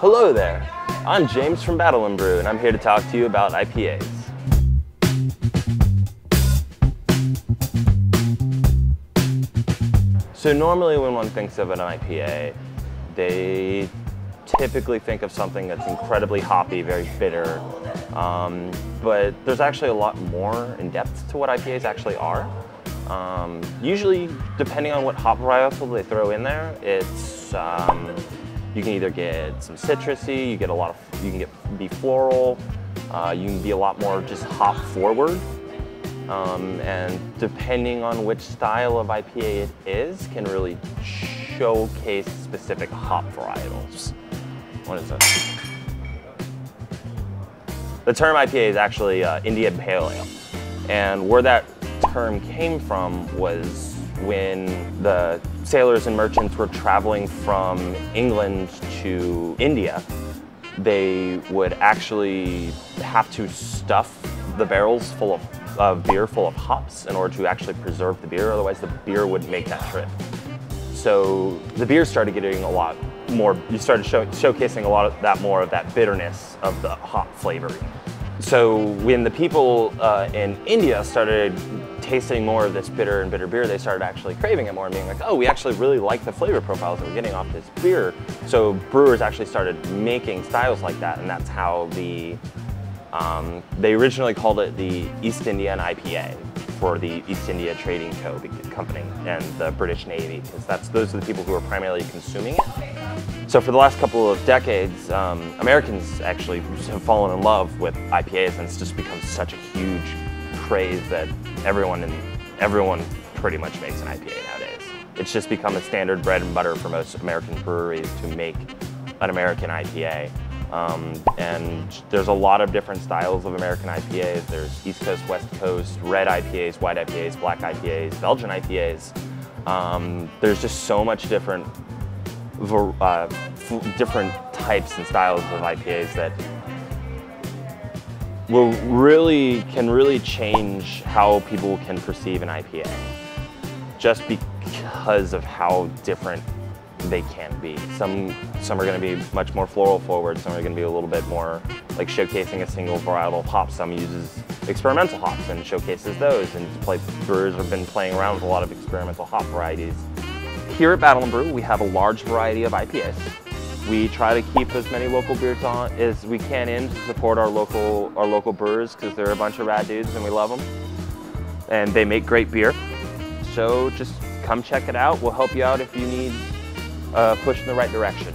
Hello there, I'm James from Battle and Brew and I'm here to talk to you about IPAs. So normally when one thinks of an IPA, they typically think of something that's incredibly hoppy, very bitter, um, but there's actually a lot more in depth to what IPAs actually are. Um, usually, depending on what hop variety they throw in there, it's um, you can either get some citrusy, you get a lot of, you can get be floral, uh, you can be a lot more just hop forward. Um, and depending on which style of IPA it is, can really showcase specific hop varietals. What is this? The term IPA is actually uh, Indian Pale Ale. And where that term came from was when the sailors and merchants were traveling from England to India, they would actually have to stuff the barrels full of beer full of hops in order to actually preserve the beer, otherwise the beer would make that trip. So the beer started getting a lot more, you started show, showcasing a lot of that more of that bitterness of the hop flavor. So when the people uh, in India started tasting more of this bitter and bitter beer, they started actually craving it more and being like, oh, we actually really like the flavor profiles that we're getting off this beer. So brewers actually started making styles like that, and that's how the um, they originally called it the East Indian IPA for the East India Trading Co. Company and the British Navy, because that's those are the people who are primarily consuming it. So for the last couple of decades, um, Americans actually have fallen in love with IPAs, and it's just become such a huge craze that everyone and everyone pretty much makes an IPA nowadays. It's just become a standard bread and butter for most American breweries to make an American IPA. Um, and there's a lot of different styles of American IPAs. There's East Coast, West Coast, red IPAs, white IPAs, black IPAs, Belgian IPAs. Um, there's just so much different, uh, different types and styles of IPAs that will really can really change how people can perceive an IPA, just because of how different they can be. Some, some are going to be much more floral forward, some are going to be a little bit more like showcasing a single varietal hop. Some uses experimental hops and showcases those, and play, brewers have been playing around with a lot of experimental hop varieties. Here at Battle and Brew, we have a large variety of IPAs. We try to keep as many local beers on as we can in to support our local, our local brewers because they're a bunch of rad dudes and we love them. And they make great beer. So just come check it out. We'll help you out if you need a push in the right direction.